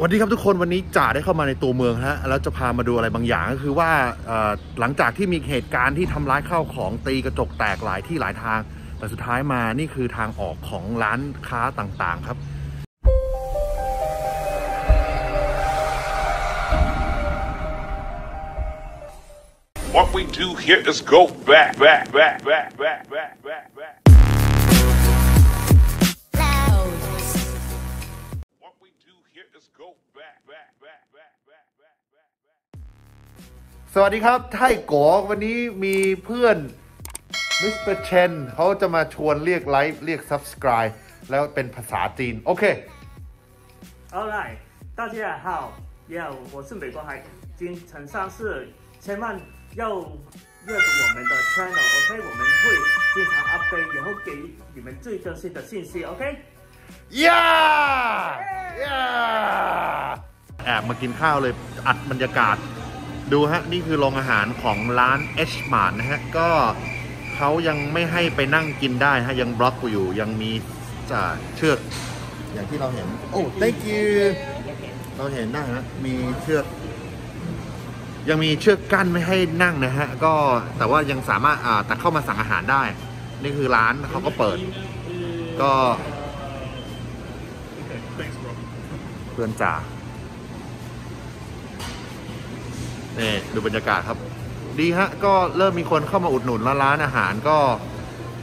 วัสดีครับทุกคนวันนี้จ่าได้เข้ามาในตัวเมืองฮะแล้วจะพามาดูอะไรบางอย่างก็คือว่าหลังจากที่มีเหตุการณ์ที่ทำร้ายข้าวของตีกระจกแตกหลายที่หลายทาง แต่สุดท้ายมานี่คือทางออกของร้านค้าต่างๆครับ What we do here is go back, back, back, back, back, back, back, back. สวัสดีครับไทยโกวันนี้มีเพื่อนมิสเตอร์เชนเขาจะมาชวนเรียกไลค์เรียก subscribe แล้วเป็นภาษาจีน โอเค Alright，大家好，Yeah，我是美国海军陈上士，千万要阅读我们的 channel，OK，、我们会经常 update，然后给你们最更新的信息，OK。 Yeah yeahแอบมากินข้าวเลยอัดบรรยากาศ ดูฮะ นี่คือโรงอาหารของร้าน H Mart นะฮะ ก็เขายังไม่ให้ไปนั่งกินได้ฮะ ยังบล็อกอยู่ยังมีจะเชือกอย่างที่เราเห็น โอ้ thank you เราเห็นได้ฮะ มีเชือก ยังมีเชือกกั้นไม่ให้นั่งนะฮะ ก็แต่ว่ายังสามารถอ่าแต่เข้ามาสั่งอาหารได้ นี่คือร้านเขาก็เปิด ก็ เพื่อนจ่านี่ดูบรรยากาศครับ ดีฮะ ก็เริ่มมีคนเข้ามาอุดหนุนแล้วร้านอาหารก็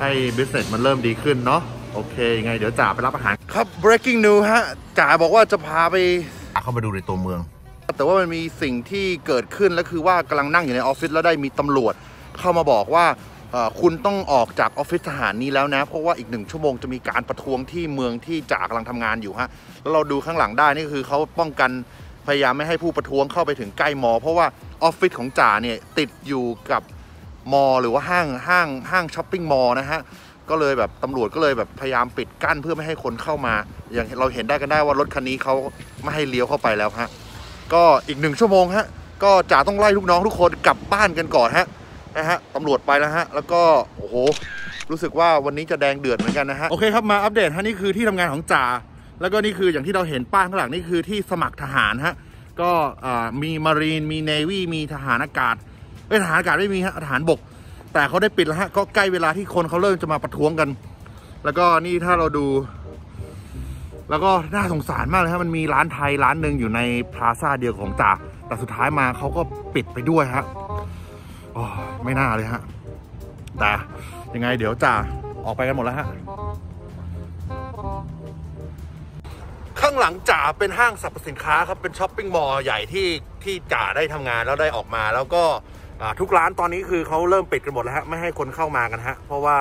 ให้บิสเนสมันเริ่มดีขึ้นเนาะโอเคยังไงเดี๋ยวจ่าไปรับอาหาร ครับ breaking news ฮะจ่าบอกว่าจะพาไปเข้ามาดูในตัวเมือง แต่ว่ามันมีสิ่งที่เกิดขึ้นแล้วคือว่ากำลังนั่งอยู่ในออฟฟิศแล้วได้มีตำรวจ เข้ามาบอกว่าเอ่อ คุณต้องออกจากออฟฟิศทหารนี้แล้วนะ เพราะว่าอีกหนึ่งชั่วโมงจะมีการประท้วงที่เมืองที่จ่ากำลังทำงานอยู่ฮะแล้วเราดูข้างหลังได้นี่คือเขาป้องกันพยายามไม่ให้ผู้ประท้วงเข้าไปถึงใกล้มอ เพราะว่าออฟฟิศของจ่าเนี่ยติดอยู่กับมอ หรือว่าห้างห้างห้างช้อปปิ้งมอลนะฮะก็เลยแบบตำรวจก็เลยแบบพยายามปิดกั้นเพื่อไม่ให้คนเข้ามา อย่างเราเห็นได้กันได้ว่ารถคันนี้เขาไม่ให้เลี้ยวเข้าไปแล้วฮะก็อีกหนึ่งชั่วโมงฮะก็จ่าต้องไล่ลูกน้องทุกคนกลับบ้านกันก่อนฮะ นะฮะตำรวจไปแล้วฮะ แล้วก็โอ้โห รู้สึกว่าวันนี้จะแดงเดือดเหมือนกันนะฮะ โอเคครับ มาอัปเดตฮะนี่คือที่ทำงานของจ่า แล้วก็นี่คืออย่างที่เราเห็นป้ายข้างหลังนี่คือที่สมัครทหารฮะ ก็มีมารีน มีเนวีมีทหารอากาศเอ้ยทหารอากาศไม่มีฮะ ทหารบก แต่เขาได้ปิดแล้วฮะ ก็ใกล้เวลาที่คนเขาเริ่มจะมาประท้วงกัน แล้วก็นี่ถ้าเราดู แล้วก็น่าสงสารมากเลยครับมันมีร้านไทยร้านหนึ่งอยู่ในพลาซ่าเดียวของจ่า แต่สุดท้ายมาเขาก็ปิดไปด้วยฮะ ไม่น่าเลยฮะ แต่ยังไงเดี๋ยวจ่าออกไปกันหมดแล้วฮะ ข้างหลังจ่าเป็นห้างสรรพสินค้าครับเป็นช้อปปิ้งมอลล์ใหญ่ที่ที่จ่าได้ทำงานแล้วได้ออกมา แล้วก็ทุกร้านตอนนี้คือเขาเริ่มปิดกันหมดแล้วฮะไม่ให้คนเข้ามากันฮะ เพราะว่า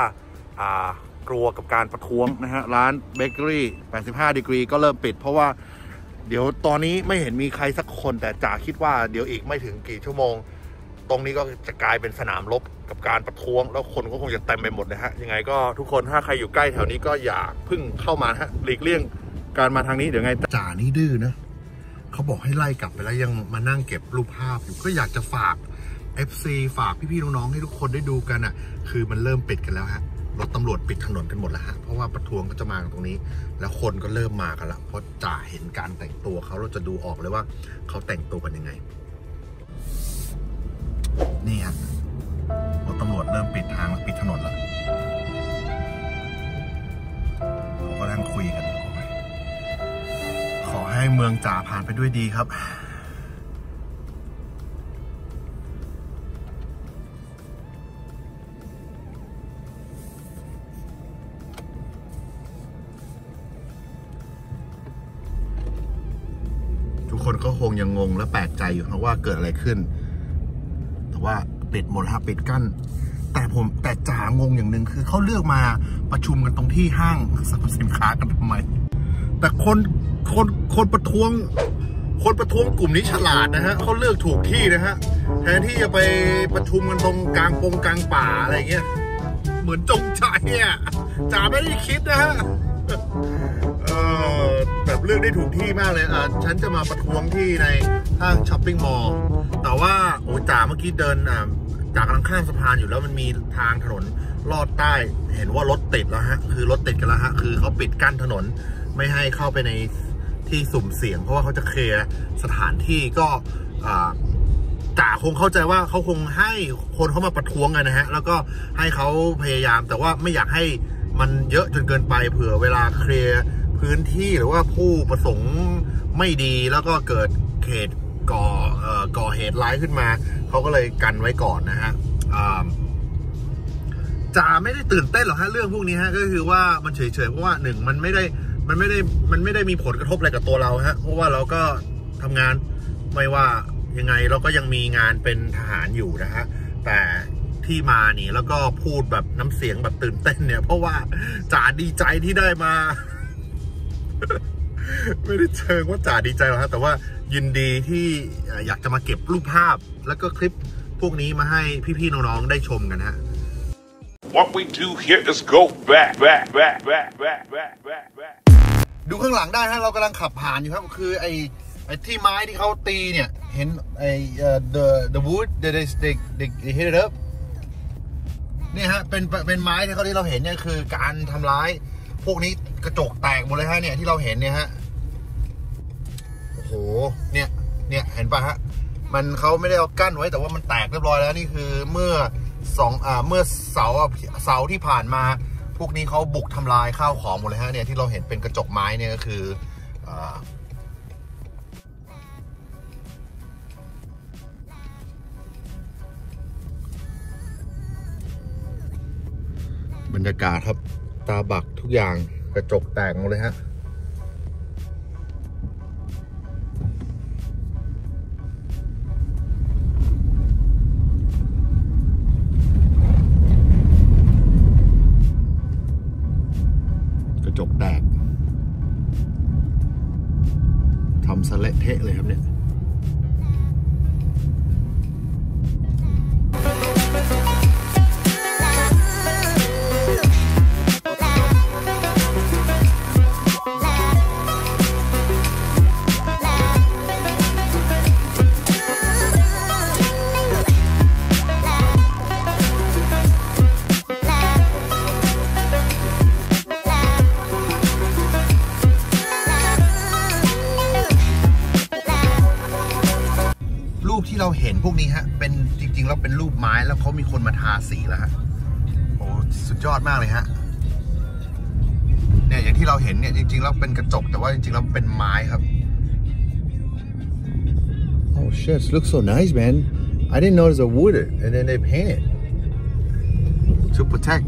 กลัวกับการประท้วงนะฮะ ร้านเบเกอรี่ 85ดีกรีก็เริ่มปิด เพราะว่าเดี๋ยวตอนนี้ไม่เห็นมีใครสักคนแต่จ่าคิดว่าเดี๋ยวอีกไม่ถึงกี่ชั่วโมง ตรงนี้ก็จะกลายเป็นสนามรบกับการประท้วง แล้วคนก็คงจะเต็มไปหมดเลยฮะยังไงก็ทุกคนถ้าใครอยู่ใกล้แถวนี้ก็อย่าพึ่งเข้ามาฮะหลีกเลี่ยงการมาทางนี้เดี๋ยวไงจ่านี่ดื้อนะเขาบอกให้ไล่กลับไปแล้วยังมานั่งเก็บรูปภาพอยู่ก็อยากจะฝาก FC ฝากพี่ๆน้องๆให้ทุกคนได้ดูกันอะ คือมันเริ่มปิดกันแล้วฮะรถตำรวจปิดถนนกันหมดแล้วฮะ เพราะว่าประท้วงก็จะมาตรงนี้ แล้วคนก็เริ่มมากันล้วเพราะจ่าเห็นการแต่งตัวเขาเราจะดูออกเลยว่าเขาแต่งตัวกันยังไง นี่ฮะรถตำรวจเริ่มปิดทางแล้วปิดถนนแล้วเขาก็นั่งคุยกัน ขอให้เมืองจ่าผ่านไปด้วยดีครับทุกคนก็คงยังงงและแปลกใจอยู่นะว่าเกิดอะไรขึ้น แต่ว่าปิดหมดแล้วครับปิดกั้น แต่ผมแต่จ่างงอย่างหนึ่งคือเขาเลือกมาประชุมกันตรงที่ห้างสรรพสินค้ากันทำไม แต่คนคนคนประท้วง คนประท้วงกลุ่มนี้ฉลาดนะฮะเขาเลือกถูกที่นะฮะแทนที่จะไปประชุมกันตรงกลางปงกลางป่าอะไรเงี้ยเหมือนจงใจอะจ่าไม่ได้คิดนะฮะ เลือกได้ถูกที่มากเลยอะฉันจะมาประท้วงที่ในห้างช้อปปิ้งมอลล์แต่ว่าโอ้จ่าเมื่อกี้เดินอ่าจากำลังข้ามสะพานอยู่แล้วมันมีทางถนนลอดใต้ เห็นว่ารถติดแล้วฮะ คือรถติดกันแล้วฮะ คือเขาปิดกั้นถนนไม่ให้เข้าไปในที่สุ่มเสี่ยง เพราะว่าเขาจะเคลียร์สถานที่ก็อ่าจ่าคงเข้าใจว่าเขาคงให้คนเขามาประท้วงกันนะฮะ แล้วก็ให้เขาพยายามแต่ว่าไม่อยากให้มันเยอะจนเกินไปเผื่อเวลาเคลียร์ พื้นที่หรือว่าผู้ประสงค์ไม่ดีแล้วก็เกิดเหตุก่อเอ่อก่อเหตุร้ายขึ้นมา เขาก็เลยกันไว้ก่อนนะฮะอ่าจ๋าไม่ได้ตื่นเต้นหรอกฮะเรื่องพวกนี้ฮะก็คือว่ามันเฉยๆเพราะว่าหนึ่งมันไม่ได้มันไม่ได้มันไม่ได้มีผลกระทบอะไรกับตัวเราฮะเพราะว่าเราก็ทำงานไม่ว่ายังไงเราก็ยังมีงานเป็นทหารอยู่นะฮะแต่ที่มานี่แล้วก็พูดแบบน้ำเสียงแบบตื่นเต้นเนี่ย เพราะว่าจ๋าดีใจที่ได้มา ไม่ได้เชิงว่าจ๋าดีใจหรอกฮะแต่ว่ายินดีที่เอ่ออยากจะมาเก็บรูปภาพ แล้วก็คลิปพวกนี้มาให้พี่ๆน้องๆได้ชมกันฮะ What we do here is go back, back, back, back, back, back, back, back. ดูข้างหลังได้ฮะเรากำลังขับผ่านอยู่ครับคือไอ้ไอ้ที่ไม้ที่เขาตีเนี่ย เห็นไอ้เอ่อ the the wood they they they they they hit it up เนี่ยฮะเป็นเป็นไม้ที่เขาที่เราเห็นเนี่ยคือการทำร้าย พวกนี้กระจกแตกหมดเลยฮะเนี่ยที่เราเห็นเนี่ยฮะโอ้โหเนี่ยเนี่ยเห็นปะฮะมันเขาไม่ได้เอากั้นไว้แต่ว่ามันแตกเรียบร้อยแล้วนี่คือเมื่อสองอ่าเมื่อเสาเสาที่ผ่านมา พวกนี้เขาบุกทำลายข้าวของหมดเลยฮะเนี่ยที่เราเห็นเป็นกระจกไม้เนี่ยก็คืออ่าบรรยากาศครับ ตาบักทุกอย่างกระจกแตกหมดเลยฮะ ที่เราเห็นพวกนี้ฮะ เป็นจริงๆแล้วเป็นรูปไม้แล้วเขามีคนมาทาสีแล้วฮะโอ้สุดยอดมากเลยฮะเนี่ยอย่างที่เราเห็นเนี่ยจริงๆแล้วเป็นกระจกแต่ว่าจริงๆแล้วเป็นไม้ครับ Oh shit it looks so nice man I didn't notice a wood and then they paint it to protect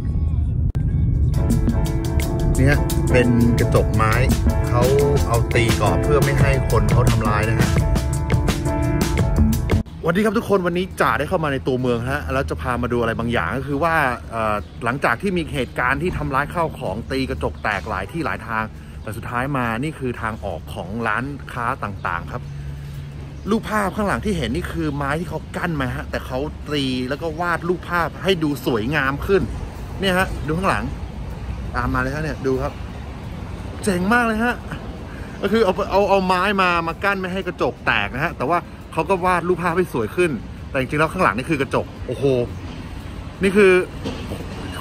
เนี่ยเป็นกระจกไม้เขาเอาตีก่อนเพื่อไม่ให้คนเขาทำร้ายนะฮะ วันนี้ครับทุกคนวันนี้จ่าได้เข้ามาในตัวเมืองฮะแล้วจะพามาดูอะไรบางอย่างก็คือว่าหลังจากที่มีเหตุการณ์ที่ทำร้ายข้าวของตีกระจกแตกหลายที่หลายทาง แต่สุดท้ายมานี่คือทางออกของร้านค้าต่างๆครับ รูปภาพข้างหลังที่เห็นนี่คือไม้ที่เขากั้นมาฮะแต่เขาตีแล้วก็วาดรูปภาพให้ดูสวยงามขึ้น เนี่ยฮะดูข้างหลังตามมาเลยฮะเนี่ยดูครับ เจ๋งมากเลยฮะก็คือเอาเอาเอาไม้มามากั้นไม่ให้กระจกแตกนะฮะแต่ว่า เขาก็วาดรูปภาพให้สวยขึ้น แต่จริงๆแล้วข้างหลังนี่คือกระจก โอ้โห นี่คือ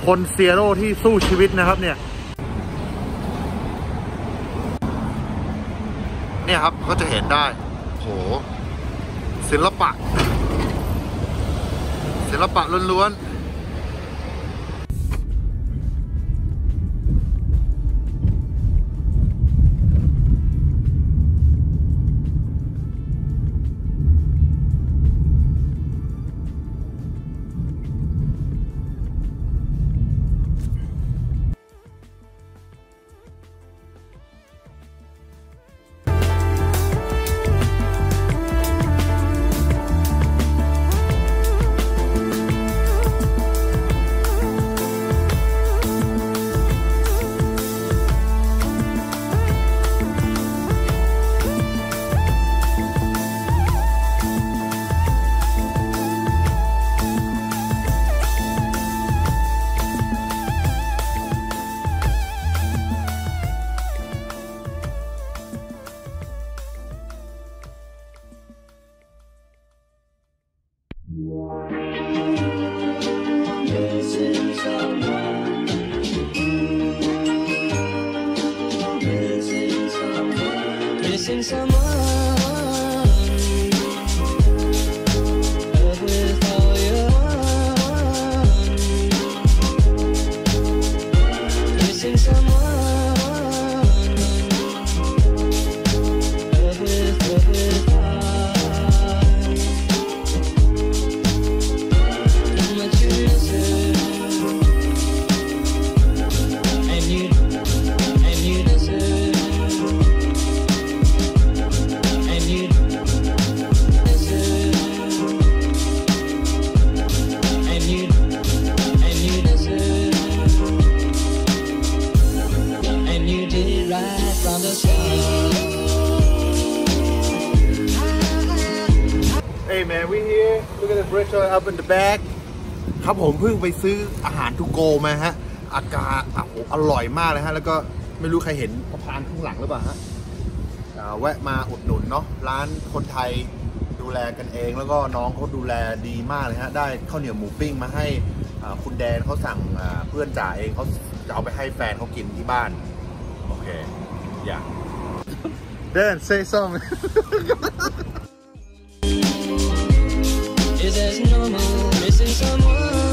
คนเซียโร่ที่สู้ชีวิตนะครับเนี่ย เนี่ยครับก็จะเห็นได้โอ้โหศิลปะ ศิลปะล้วนๆ Hey man we here look at the bridge up in the back ครับผมเพิ่งไปซื้ออาหารทูโกมาฮะ อากาศโอ้โหอร่อยมากเลยฮะ แล้วก็ไม่รู้ใครเห็นสะพานข้างหลังหรือเปล่าฮะแวะมาอุดหนุนเนาะร้านคนไทยดูแลกันเอง แล้วก็น้องเขาดูแลดีมากเลยฮะ ได้ข้าวเหนียวหมูปิ้งมาให้คุณแดนเขาสั่งเพื่อนจ่าเองเขาจะเอาไปให้แฟนเขากินที่บ้าน โอเค อย่า Dan say something that's normal. Missing someone.